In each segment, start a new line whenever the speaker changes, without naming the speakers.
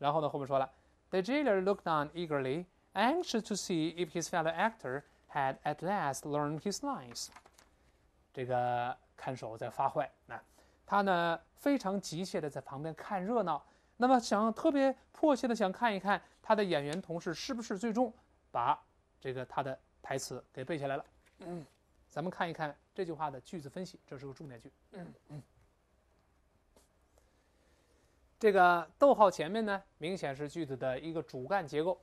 然后呢，后面说了，The jailer looked on eagerly, anxious to see if his fellow actor had at last learned his lines。这个看守在发坏，那他呢非常急切的在旁边看热闹，那么想特别迫切的想看一看他的演员同事是不是最终把这个他的台词给背下来了。嗯，咱们看一看这句话的句子分析，这是个重点句。嗯嗯。这个逗号前面呢，明显是句子的一个主干结构。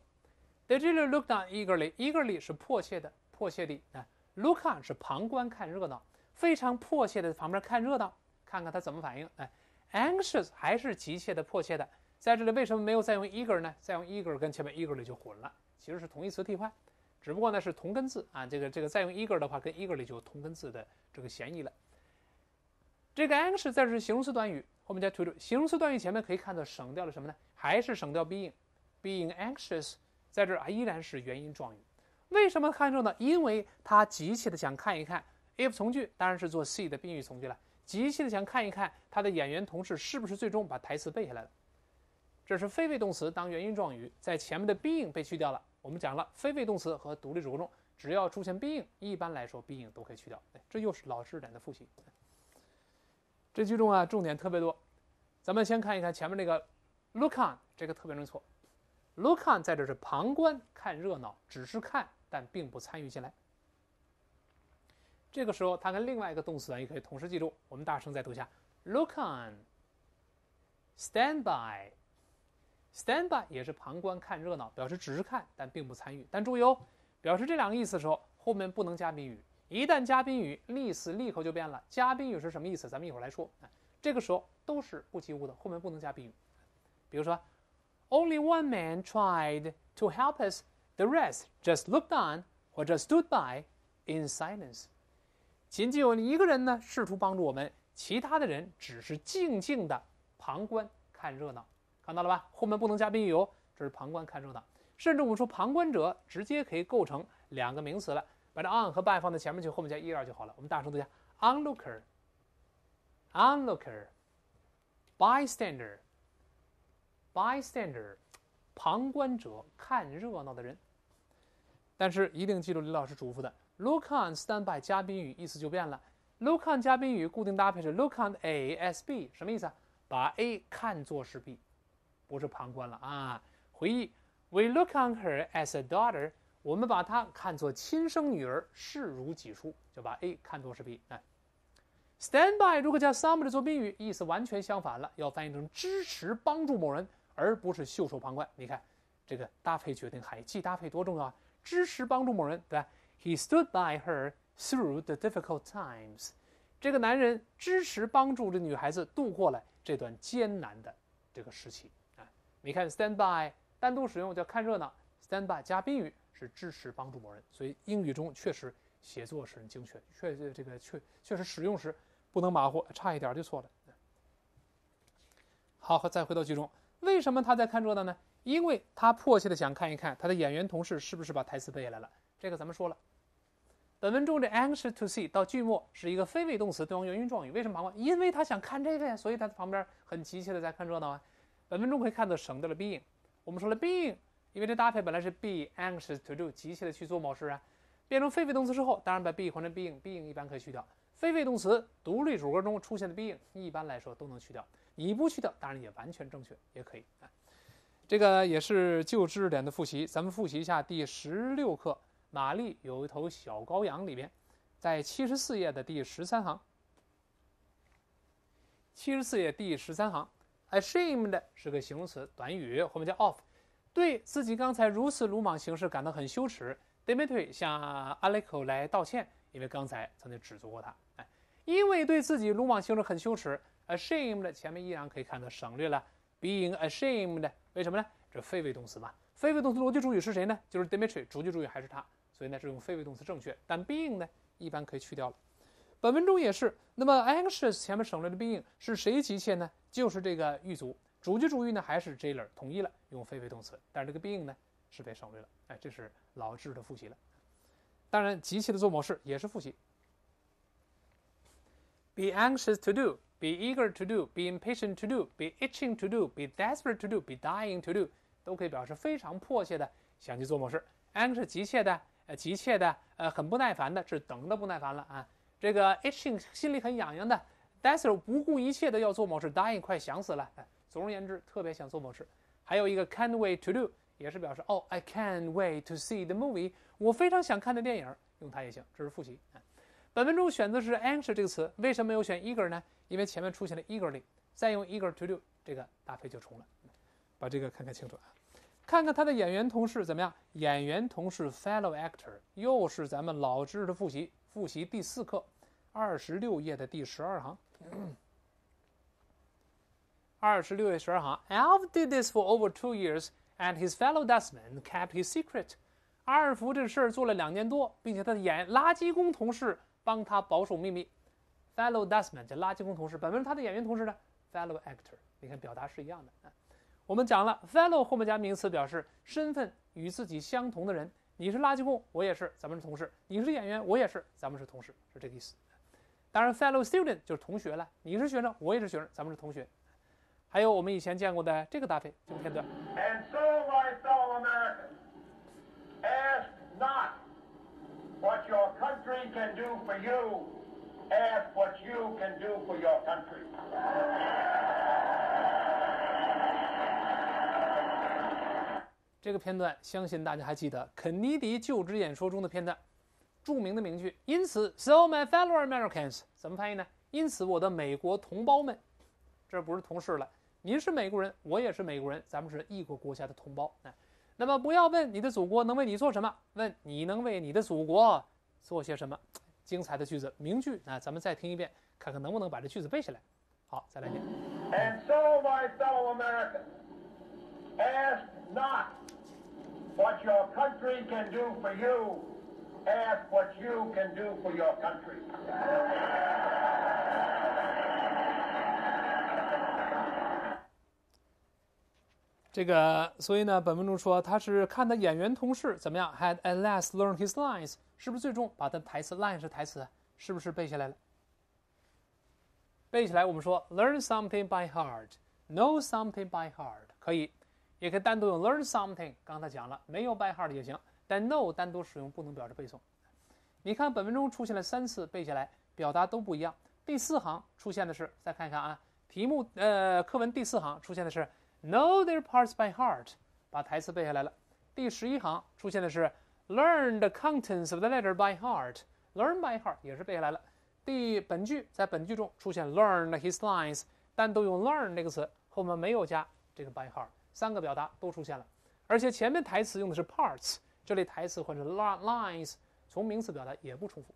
The jailer looked on eagerly，eagerly 是迫切的，迫切的啊。Look on 是旁观看热闹，非常迫切的旁边看热闹，看看他怎么反应。哎，anxious 还是急切的、迫切的。在这里为什么没有再用 eager 呢？再用 eager 跟前面 eagerly 就混了，其实是同义词替换，只不过呢是同根字啊。这个这个再用 eager 的话，跟 eagerly 就有同根字的这个嫌疑了。这个 anxious 在这是形容词短语。后面加 to do，形容词短语前面可以看到省掉了什么呢？还是省掉 being，being anxious，在这儿啊依然是原因状语。为什么看重呢？因为他急切的想看一看 if 从句，当然是做 see 的宾语从句了。急切的想看一看他的演员同事是不是最终把台词背下来了。这是非谓动词当原因状语，在前面的 being 被去掉了。我们讲了，非谓动词和独立主格中，只要出现 being，一般来说 being 都可以去掉。哎，这又是老知识点的复习。这句中啊，重点特别多。咱们先看一看前面那个 look on，这个特别容易错。look on 在这是旁观看热闹，只是看，但并不参与进来。这个时候，它跟另外一个动词短语可以同时记住。我们大声再读一下：look on，stand by，stand by 也是旁观看热闹，表示只是看，但并不参与。但注意哦，表示这两个意思的时候，后面不能加宾语。一旦加宾语，意思立刻就变了。加宾语是什么意思？咱们一会儿来说。这个时候都是不及物的，后面不能加宾语。比如说，Only one man tried to help us; the rest just looked on or just stood by in silence。仅仅有一个人呢，试图帮助我们，其他的人只是静静的旁观看热闹。看到了吧？后面不能加宾语哦，这是旁观看热闹。甚至我们说旁观者直接可以构成两个名词了。把这 on 和 by 放在前面去，后面加 er 就好了。我们大声读一下：onlooker，onlooker，bystander，bystander，旁观者，看热闹的人。但是一定记住李老师嘱咐的：look on stand by 加宾语，意思就变了。look on 加宾语固定搭配是 look on as b，什么意思啊？把 A 看作是 B，不是旁观了啊。回忆：We look on her as a daughter。我们把她看作亲生女儿，视如己出，就把 A 看作是 B。哎，stand by 如果加 somebody 做宾语，意思完全相反了，要翻译成支持帮助某人，而不是袖手旁观。你看，这个搭配决定含义，既搭配多重要啊！支持帮助某人，对吧？He stood by her through the difficult times。这个男人支持帮助这女孩子度过了这段艰难的这个时期。啊，你看 stand by 单独使用叫看热闹，stand by 加宾语。是支持帮助某人，所以英语中确实写作使人精确，确这个确确实使用时不能马虎，差一点就错了。好，再回到句中，为什么他在看热闹呢？因为他迫切的想看一看他的演员同事是不是把台词背下来了。这个咱们说了，本文中的 anxious to see 到句末是一个非谓动词对应原因状语，为什么旁观？因为他想看这个呀，所以他在旁边很急切的在看热闹啊。本文中可以看到省掉了 being，我们说了 being。因为这搭配本来是 be anxious to do，急切的去做某事啊，变成非谓动词之后，当然把 be 换成 being，being 一般可以去掉。非谓动词独立主格中出现的 being，一般来说都能去掉。你不去掉，当然也完全正确，也可以啊。这个也是旧知识点的复习，咱们复习一下第十六课《玛丽有一头小羔羊》里边，在七十四页的第十三行。七十四页第十三行，ashamed 是个形容词短语，后面加 of。对自己刚才如此鲁莽行事感到很羞耻，Dimitri 向 a l e k o 来道歉，因为刚才曾经指责过他。哎，因为对自己鲁莽行事很羞耻，ashamed 前面依然可以看到省略了 being ashamed，为什么呢？这非谓动词嘛，非谓动词逻辑主语是谁呢？就是 Dimitri，主句主语还是他，所以呢，这种非谓动词正确。但 being 呢，一般可以去掉了。本文中也是，那么 anxious 前面省略的 being 是谁急切呢？就是这个狱卒。主句主语呢还是 jailer 统一了用非谓动词，但是这个 being 呢是被省略了。哎，这是老知识的复习了。当然，急切的做某事也是复习。Be anxious to do be eager to do, be impatient to do, be itching to do, be desperate to do, be dying to do，都可以表示非常迫切的想去做某事。Anxious 急切的，呃，急切的，呃，很不耐烦的，是等的不耐烦了啊。这个 itching 心里很痒痒的，desperate 不顾一切的要做某事，dying 快想死了。总而言之，特别想做某事。还有一个 can't wait to do，也是表示哦，I can't wait to see the movie，我非常想看的电影，用它也行。这是复习。本文中选择是 anxious 这个词，为什么没有选 eager 呢？因为前面出现了 eagerly，再用 eager to do，这个搭配就重了。把这个看看清楚啊。看看他的演员同事怎么样？演员同事 fellow actor 又是咱们老知识的复习，复习第四课，二十六页的第十二行。二十六页十二行，Alf did this for over two years, and his fellow dustman kept his secret。阿尔福这事儿做了两年多，并且他的演垃圾工同事帮他保守秘密。fellow dustman 这垃圾工同事，本文他的演员同事呢？fellow actor，你看表达是一样的。我们讲了，fellow 后面加名词表示身份与自己相同的人。你是垃圾工，我也是，咱们是同事；你是演员，我也是，咱们是同事，是这个意思。当然，fellow student 就是同学了。你是学生，我也是学生，咱们是同学。还有我们以前见过的这个搭配，这个片段。
And so, my fellow Americans, ask not what your country can do for you, ask what you can do for your country.
这个片段，相信大家还记得肯尼迪就职演说中的片段，著名的名句。因此，So my fellow Americans，怎么翻译呢？因此，我的美国同胞们，这不是同事了。您是美国人，我也是美国人，咱们是异国国家的同胞。哎，那么不要问你的祖国能为你做什么，问你能为你的祖国做些什么。精彩的句子，名句。那咱们再听一遍，看看能不能把这句子背下来。好，再来念。
And so, my fellow Americans, ask not. What your country can do for you, ask what you can do for your country.
这个，所以呢，本文中说他是看他演员同事怎么样，had at last learned his lines，是不是最终把他台词 line 是台词，是不是背下来了？背起来，我们说 learn something by heart，know something by heart，可以。也可以单独用 learn something，刚才讲了，没有 by heart 也行，但 know 单独使用不能表示背诵。你看本文中出现了三次，背下来表达都不一样。第四行出现的是，再看一看啊，题目呃课文第四行出现的是 know their parts by heart，把台词背下来了。第十一行出现的是 learn the contents of the letter by heart，learn by heart 也是背下来了。第本句在本句中出现 learn his lines，单独用 learn 这个词，后面没有加这个 by heart。三个表达都出现了，而且前面台词用的是 parts，这类台词或者 lines 从名词表达也不重复，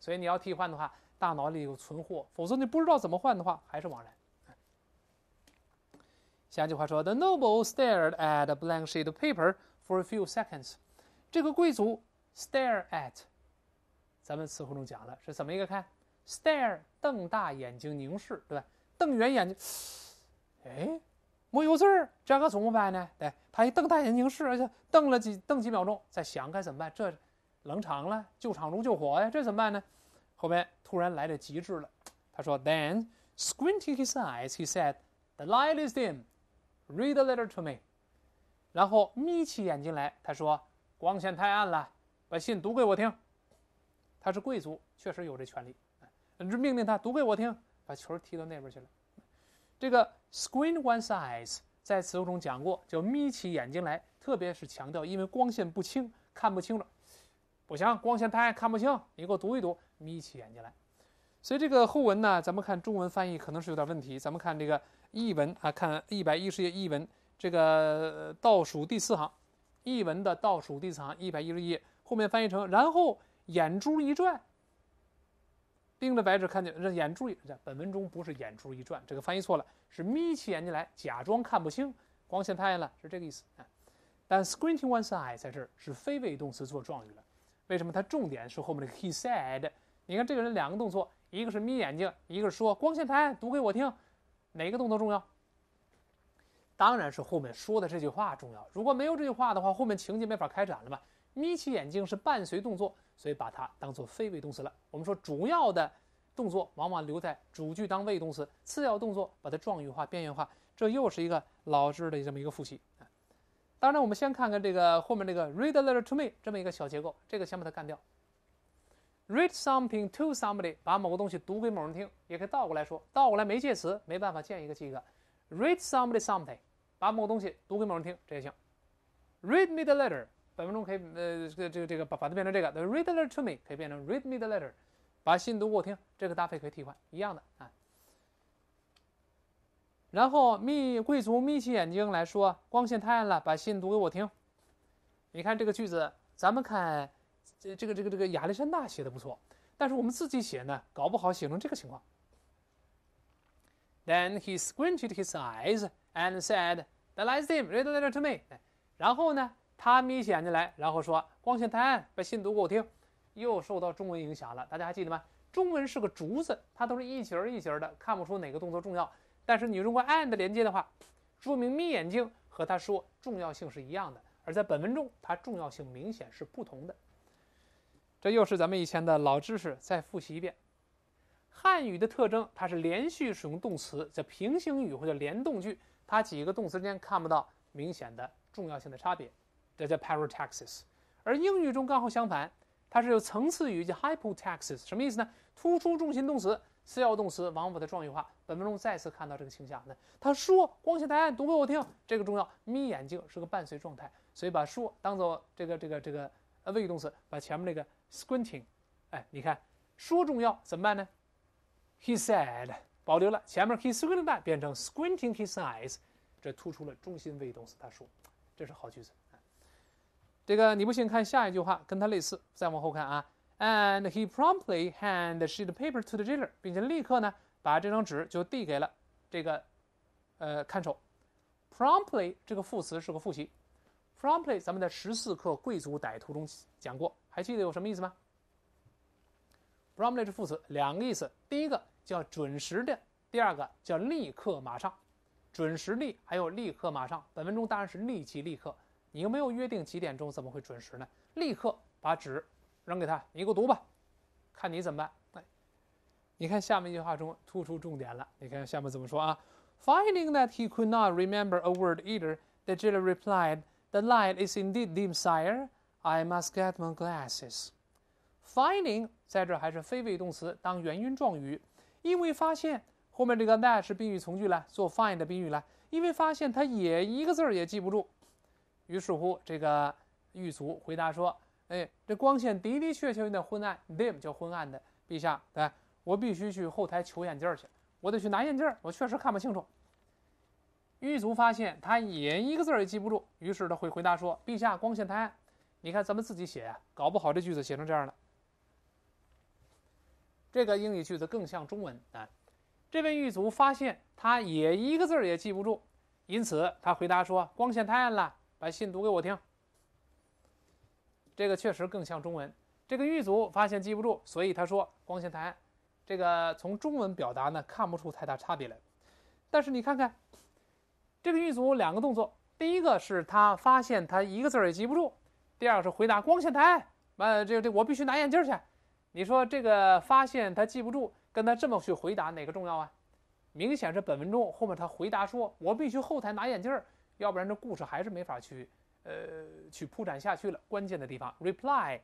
所以你要替换的话，大脑里有存货，否则你不知道怎么换的话还是枉然。下句话说：The noble stared at a blank sheet of paper for a few seconds。这个贵族 stare at，咱们词汇中讲了是怎么一个看？stare 瞪大眼睛凝视，对吧？瞪圆眼睛，哎。没有字儿，这可怎么办呢？对，他一瞪大眼睛试，而且瞪了几瞪几秒钟，在想该怎么办。这冷场了，救场如救火呀，这怎么办呢？后面突然来了极致了，他说：“Then squinting his eyes, he said, the light is dim. Read a letter to me.” 然后眯起眼睛来，他说：“光线太暗了，把信读给我听。”他是贵族，确实有这权利，就命令他读给我听，把球踢到那边去了。这个 “screen one's eyes 在词中讲过，叫眯起眼睛来，特别是强调，因为光线不清，看不清了。不行，光线太暗，看不清。你给我读一读，眯起眼睛来。所以这个后文呢，咱们看中文翻译可能是有点问题。咱们看这个译文啊，看一百一十页译文，这个倒数第四行，译文的倒数第四行，一百一十页后面翻译成，然后眼珠一转。盯着白纸看见，这眼珠在本文中不是眼珠一转，这个翻译错了，是眯起眼睛来，假装看不清，光线太暗了，是这个意思。但 squinting one's eye 在这儿是非谓语动词做状语了，为什么？它重点是后面的 he said。你看这个人两个动作，一个是眯眼睛，一个是说光线太暗，读给我听，哪个动作重要？当然是后面说的这句话重要。如果没有这句话的话，后面情节没法开展了吧？眯起眼睛是伴随动作。所以把它当做非谓动词了。我们说主要的动作往往留在主句当谓语动词，次要动作把它状语化、边缘化。这又是一个老知的这么一个复习啊。当然，我们先看看这个后面这个 read a letter to me 这么一个小结构，这个先把它干掉。Read something to somebody，把某个东西读给某人听，也可以倒过来说，倒过来没介词，没办法见一个记一个。read somebody something，把某个东西读给某人听，这也行。read me the letter，本文中可以呃这个这个这个把把它变成这个，read a letter to me 可以变成 read me the letter，把信读给我听，这个搭配可以替换，一样的啊。然后眯贵族眯起眼睛来说：“光线太暗了，把信读给我听。”你看这个句子，咱们看这这个这个这个亚历山大写的不错，但是我们自己写呢，搞不好写成这个情况。Then he squinted his eyes and said, "The last name, read the letter to me." 然后呢，他眯起眼睛来，然后说：“光线太暗，把信读给我听。”又受到中文影响了，大家还记得吗？中文是个竹子，它都是一节儿一节儿的，看不出哪个动作重要。但是你如果 and 连接的话，说明眯眼睛和他说重要性是一样的，而在本文中它重要性明显是不同的。这又是咱们以前的老知识，再复习一遍。汉语的特征，它是连续使用动词，叫平行语或者连动句，它几个动词之间看不到明显的重要性的差别，这叫 parotaxis。而英语中刚好相反，它是有层次语，叫 hypotaxis。什么意思呢？突出重心动词。次要动词往往把它状语化。本文中再次看到这个倾向。那他说：“光线太暗，读给我听。”这个重要。眯眼睛是个伴随状态，所以把说当做这个这个这个呃谓语动词，把前面那个 squinting，哎，你看说重要怎么办呢？He said 保留了前面 he squinted 变成 squinting his eyes，这突出了中心谓语动词。他说，这是好句子。这个你不信，看下一句话，跟它类似。再往后看啊。And he promptly hand the sheet paper to the jailer，并且立刻呢把这张纸就递给了这个呃看守。Promptly 这个副词是个复习。Promptly 咱们在十四课贵族歹徒中讲过，还记得有什么意思吗？Promptly 是副词，两个意思。第一个叫准时的，第二个叫立刻马上。准时立还有立刻马上，本文中当然是立即立刻。你又没有约定几点钟，怎么会准时呢？立刻把纸。扔给他，你给我读吧，看你怎么办。哎，你看下面一句话中突出重点了。你看下面怎么说啊？Finding that he could not remember a word either, the jailer replied, "The light is indeed dim, sire. I must get my glasses." Finding 在这还是非谓动词当元音状语，因为发现后面这个 that 是宾语从句了，做 find 的宾语了。因为发现他也一个字儿也记不住，于是乎这个狱卒回答说。哎，这光线的的确确有点昏暗，dim 叫昏暗的。陛下，对，我必须去后台求眼镜去，我得去拿眼镜，我确实看不清楚。狱卒发现他也一个字儿也记不住，于是他会回答说：“陛下，光线太暗。”你看咱们自己写呀，搞不好这句子写成这样了。这个英语句子更像中文啊。这位狱卒发现他也一个字儿也记不住，因此他回答说：“光线太暗了，把信读给我听。”这个确实更像中文。这个狱卒发现记不住，所以他说光线太暗。这个从中文表达呢，看不出太大差别来。但是你看看，这个狱卒两个动作，第一个是他发现他一个字儿也记不住，第二个是回答光线太暗。呃，这这我必须拿眼镜去。你说这个发现他记不住，跟他这么去回答哪个重要啊？明显是本文中后面他回答说，我必须后台拿眼镜儿，要不然这故事还是没法去。呃，去铺展下去了。关键的地方，reply，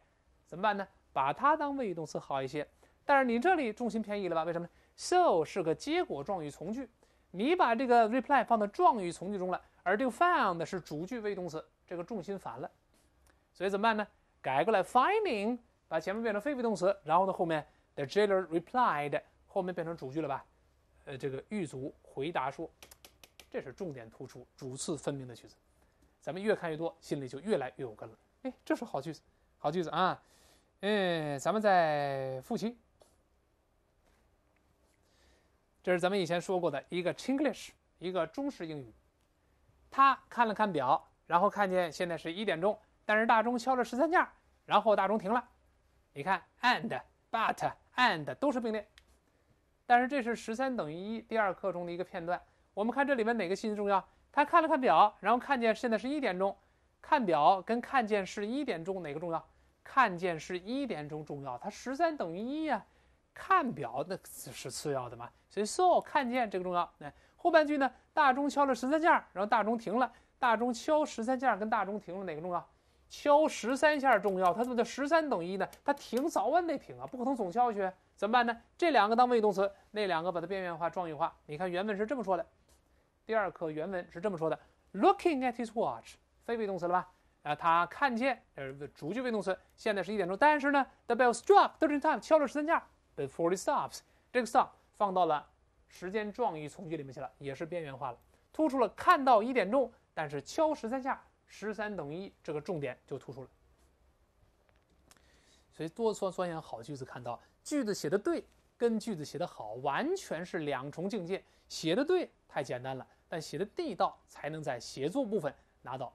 怎么办呢？把它当谓语动词好一些。但是你这里重心偏移了吧？为什么？So 是个结果状语从句，你把这个 reply 放到状语从句中了，而这个 found 是主句谓语动词，这个重心反了。所以怎么办呢？改过来，finding 把前面变成非谓语动词，然后呢后面 the jailer replied 后面变成主句了吧？呃，这个狱卒回答说，这是重点突出、主次分明的句子。咱们越看越多，心里就越来越有根了。哎，这是好句子，好句子啊！哎，咱们再复习。这是咱们以前说过的一个 Chinglish，一个中式英语。他看了看表，然后看见现在是一点钟，但是大钟敲了十三下，然后大钟停了。你看，and、but、and 都是并列，但是这是十三等于一第二课中的一个片段。我们看这里面哪个信息重要？他看了看表，然后看见现在是一点钟。看表跟看见是一点钟哪个重要？看见是一点钟重要。它十三等于一呀，看表那是次要的嘛，所以 saw 看见这个重要。那后半句呢，大钟敲了十三下，然后大钟停了。大钟敲十三下跟大钟停了哪个重要？敲十三下重要，它怎么叫十三等一呢？它停早晚得停啊，不可能总敲去，怎么办呢？这两个当谓语动词，那两个把它边缘化、状语化。你看原文是这么说的，第二课原文是这么说的：Looking at his watch，非谓语动词了吧？啊，他看见，呃，主句谓语动词，现在是一点钟，但是呢，the bell struck thirteen times，敲了十三下，before it stops，这个 stop 放到了时间状语从句里面去了，也是边缘化了，突出了看到一点钟，但是敲十三下。十三等于一，这个重点就突出了。所以多钻钻研好句子，看到句子写的对，跟句子写的好，完全是两重境界。写的对太简单了，但写的地道才能在写作部分拿到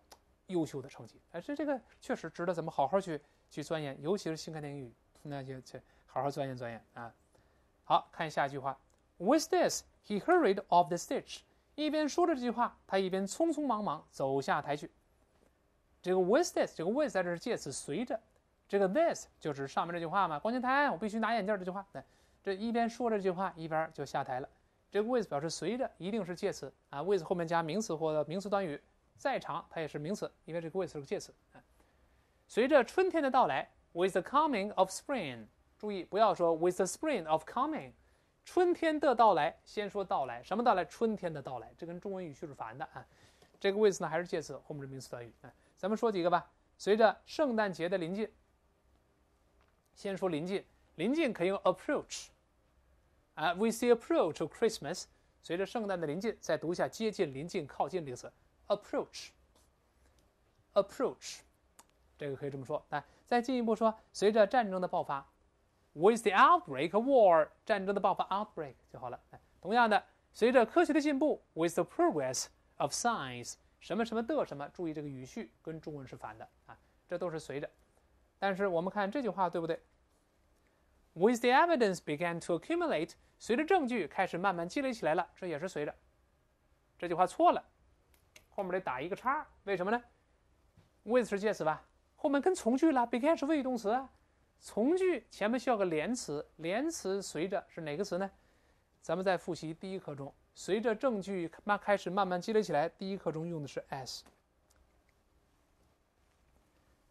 优秀的成绩。哎，这这个确实值得咱们好好去去钻研，尤其是新概念英语，那就去好好钻研钻研啊。好看下一句话，With this, he hurried off the stage。一边说着这句话，他一边匆匆忙忙走下台去。这个 with this，这个 with 在这是介词，随着这个 this 就是上面这句话嘛。光前台，我必须拿眼镜这句话。对，这一边说着这句话，一边就下台了。这个 with 表示随着，一定是介词啊。with 后面加名词或者名词短语，再长它也是名词，因为这个 with 是个介词。随着春天的到来，with the coming of spring，注意不要说 with the spring of coming，春天的到来，先说到来，什么到来？春天的到来，这跟中文语序是反的啊。这个 with 呢还是介词，后面是名词短语啊。咱们说几个吧。随着圣诞节的临近，先说临近，临近可以用 approach。啊，we see approach of Christmas。随着圣诞的临近，再读一下接近、临近、靠近这个词，approach。approach，这个可以这么说。来，再进一步说，随着战争的爆发，with the outbreak of war，战争的爆发 outbreak 就好了。同样的，随着科学的进步，with the progress of science。什么什么的什么，注意这个语序跟中文是反的啊，这都是随着。但是我们看这句话对不对？With the evidence began to accumulate，随着证据开始慢慢积累起来了，这也是随着。这句话错了，后面得打一个叉，为什么呢？With 是介词吧，后面跟从句了，began 是谓语动词啊，从句前面需要个连词，连词随着是哪个词呢？咱们在复习第一课中。随着证据慢开始慢慢积累起来，第一课中用的是 as。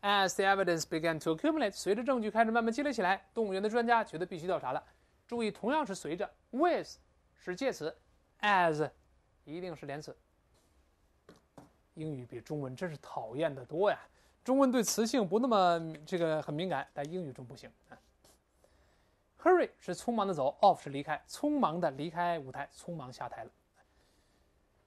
As the evidence began to accumulate，随着证据开始慢慢积累起来，动物园的专家觉得必须调查了。注意，同样是随着，with 是介词，as 一定是连词。英语比中文真是讨厌的多呀！中文对词性不那么这个很敏感，但英语中不行啊。Hurry 是匆忙的走，off 是离开，匆忙的离开舞台，匆忙下台了。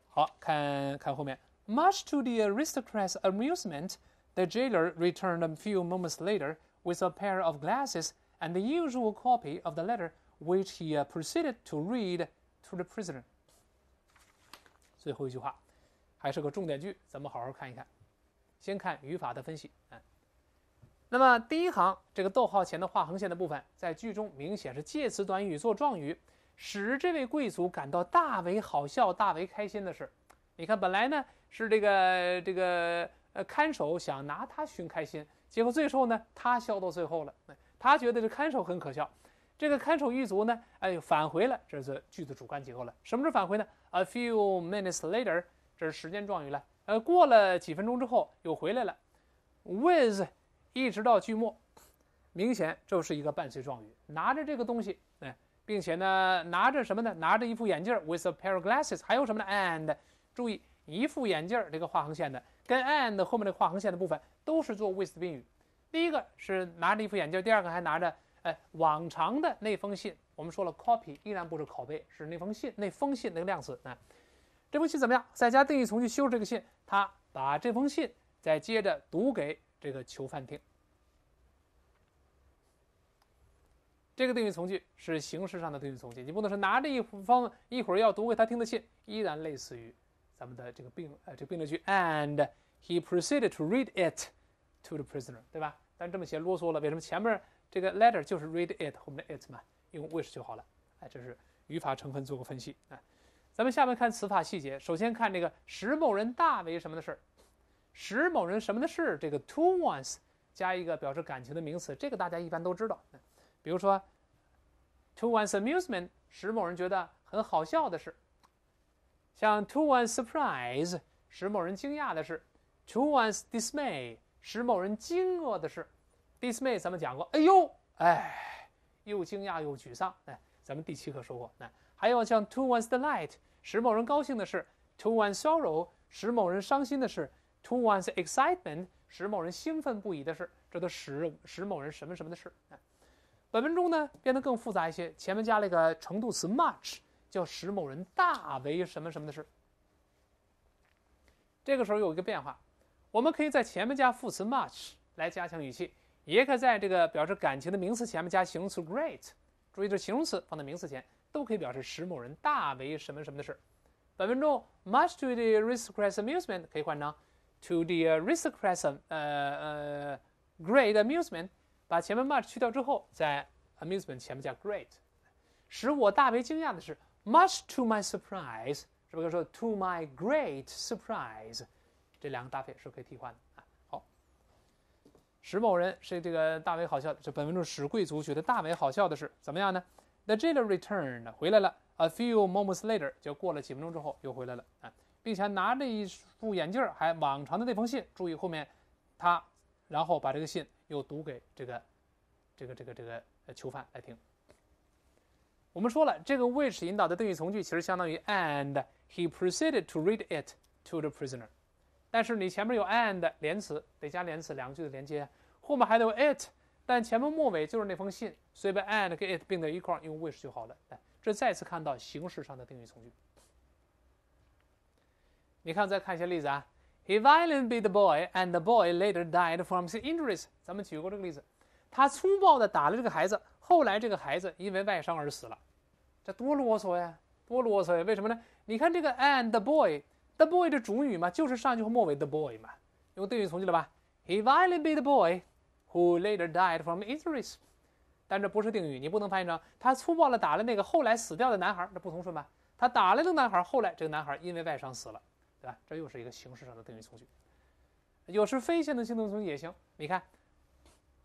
好看看后面，Much to the aristocrat's amusement, the jailer returned a few moments later with a pair of glasses and the usual copy of the letter, which he proceeded to read to the prisoner. 最后一句话，还是个重点句，咱们好好看一看。 先看语法的分析，嗯。那么第一行这个逗号前的画横线的部分，在句中明显是介词短语做状语，使这位贵族感到大为好笑、大为开心的是，你看本来呢是这个这个呃看守想拿他寻开心，结果最后呢他笑到最后了，他觉得这看守很可笑，这个看守狱卒呢哎返回了，这是句子主干结构了。什么时候返回呢？A few minutes later，这是时间状语了。呃，过了几分钟之后又回来了，with。一直到句末，明显就是一个伴随状语，拿着这个东西，哎，并且呢，拿着什么呢？拿着一副眼镜，with a pair of glasses，还有什么呢？and，注意，一副眼镜这个画横线的，跟 and 后面这个画横线的部分都是做 with 的宾语。第一个是拿着一副眼镜，第二个还拿着，哎，往常的那封信。我们说了，copy 依然不是拷贝，是那封信，那封信那个量词。啊，这封信怎么样？再加定义从句修饰这个信，他把这封信再接着读给。这个囚犯听，这个定语从句是形式上的定语从句，你不能说拿着一封一会儿要读给他听的信，依然类似于咱们的这个并呃这个并列句，and he proceeded to read it to the prisoner，对吧？但这么写啰嗦了，为什么前面这个 letter 就是 read it 后面的 it 嘛？用 which 就好了。哎，这是语法成分做个分析啊。咱们下面看词法细节，首先看这个使某人大为什么的事。使某人什么的事，这个 to once 加一个表示感情的名词，这个大家一般都知道。比如说 to one's amusement 使某人觉得很好笑的事。像 to one's surprise 使某人惊讶的事，to one's dismay 使某人惊愕的事。dismay 咱们讲过，哎呦，哎，又惊讶又沮丧。哎，咱们第七课说过。那还有像 to one's delight 使某人高兴的事，to one's sorrow 使某人伤心的事，to one's excitement 使某人兴奋不已的事，这都使使某人什么什么的事。本文中呢变得更复杂一些，前面加了一个程度词 much，叫使某人大为什么什么的事。这个时候有一个变化，我们可以在前面加副词 much 来加强语气，也可在这个表示感情的名词前面加形容词 great。注意，这形容词放在名词前都可以表示使某人大为什么什么的事。本文中 much to the aristocrat's amusement 可以换成 to the aristocrat's 呃呃 great amusement。把前面 much 去掉之后，在 amusement 前面加 great，使我大为惊讶的是 much to my surprise，是不是说 to my great surprise？这两个搭配是可以替换的啊。好，使某人是这个大为好笑的，这本文中使贵族觉得大为好笑的是怎么样呢？The jailer returned 回来了，a few moments later 就过了几分钟之后又回来了啊，并且拿着一副眼镜还往常的那封信，注意后面他，然后把这个信。又读给这个，这个这个这个囚犯来听。我们说了，这个 which 引导的定语从句其实相当于 and he proceeded to read it to the prisoner。但是你前面有 and 连词，得加连词，两个句子连接，后面还得有 it，但前面末尾就是那封信，所以把 and 跟 it 并在一块儿，用 which 就好了。哎，这再次看到形式上的定语从句。你看，再看一些例子啊。He violently beat the boy, and the boy later died from his injuries. 咱们举过这个例子，他粗暴地打了这个孩子，后来这个孩子因为外伤而死了。这多啰嗦呀，多啰嗦呀！为什么呢？你看这个 and the boy，the boy 的主语嘛，就是上句末尾 the boy 嘛，用定语从句了吧？He violently beat the boy, who later died from injuries. 但这不是定语，你不能翻译成他粗暴地打了那个后来死掉的男孩，这不通顺吧？他打了那个男孩，后来这个男孩因为外伤死了。对吧？这又是一个形式上的定语从句。有时非现在性定语从句也行。你看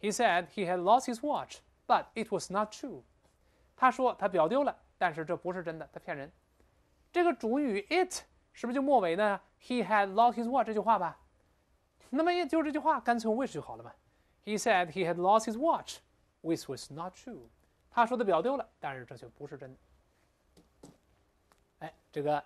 ，He said he had lost his watch, but it was not true。他说他表丢了，但是这不是真的，他骗人。这个主语 it 是不是就末尾呢？He had lost his watch 这句话吧？那么也就这句话，干脆 which 就好了嘛。He said he had lost his watch, which was not true。他说的表丢了，但是这就不是真的。哎，这个。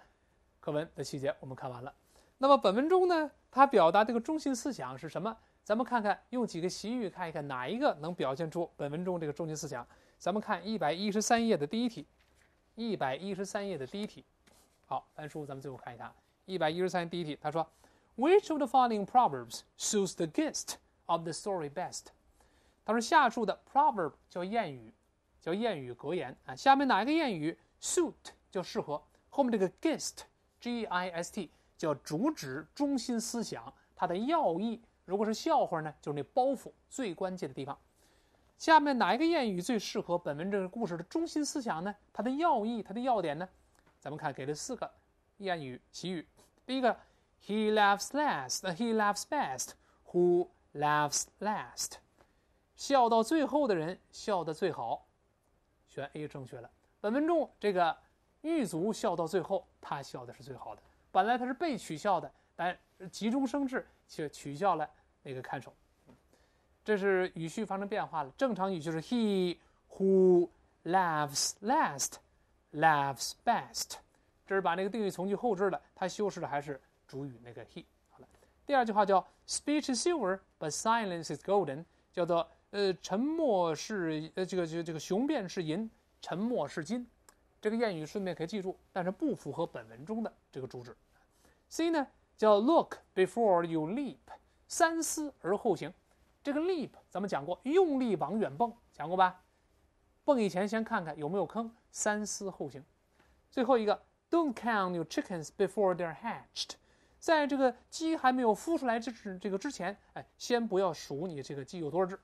课文的细节我们看完了，那么本文中呢，它表达这个中心思想是什么？咱们看看，用几个习语看一看哪一个能表现出本文中这个中心思想。咱们看一百一十三页的第一题，一百一十三页的第一题。好，翻书，咱们最后看一下一百一十三第一题。他说，Which of the following proverbs suits the gist of the story best？他说，下述的 proverb 叫谚语，叫谚语格言啊。下面哪一个谚语 suit 叫适合？后面这个 gist。gist 叫主旨、中心思想，它的要义。如果是笑话呢，就是那包袱最关键的地方。下面哪一个谚语最适合本文这个故事的中心思想呢？它的要义、它的要点呢？咱们看，给了四个谚语习语。第一个，He laughs last, he laughs best. Who laughs last？笑到最后的人笑得最好。选 A 正确了。本文中这个。狱卒笑到最后，他笑的是最好的。本来他是被取笑的，但急中生智却取笑了那个看守。这是语序发生变化了。正常语序是 He who laughs last laughs best。这是把那个定语从句后置了，他修饰的还是主语那个 he。好了，第二句话叫 Speech is silver, but silence is golden。叫做呃，沉默是呃这个这个这个雄辩是银，沉默是金。这个谚语顺便可以记住，但是不符合本文中的这个主旨。C 呢叫 Look before you leap，三思而后行。这个 leap 咱们讲过，用力往远蹦，讲过吧？蹦以前先看看有没有坑，三思后行。最后一个 Don't count your chickens before they're hatched，在这个鸡还没有孵出来之这个之前，哎，先不要数你这个鸡有多少只。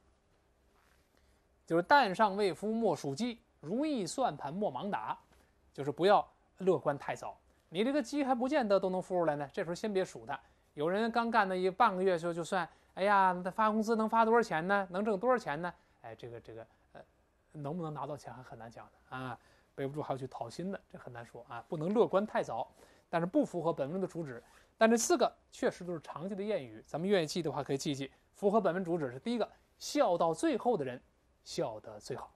就是蛋尚未孵莫数鸡，如意算盘莫忙打。就是不要乐观太早，你这个鸡还不见得都能孵出来呢。这时候先别数它。有人刚干了一半个月就就算，哎呀，那发工资能发多少钱呢？能挣多少钱呢？哎，这个这个呃能不能拿到钱还很难讲的啊，背不住还要去讨薪的，这很难说啊，不能乐观太早。但是不符合本文的主旨，但这四个确实都是常见的谚语，咱们愿意记的话可以记记。符合本文主旨是第一个，笑到最后的人，笑得最好。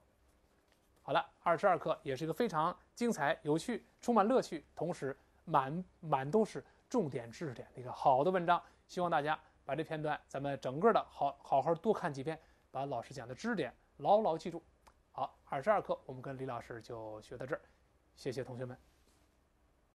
好了，二十二课也是一个非常精彩、有趣、充满乐趣，同时满满都是重点知识点的一个好的文章。希望大家把这片段咱们整个的好好好多看几遍，把老师讲的知识点牢牢记住。好，二十二课我们跟李老师就学到这儿，谢谢同学们。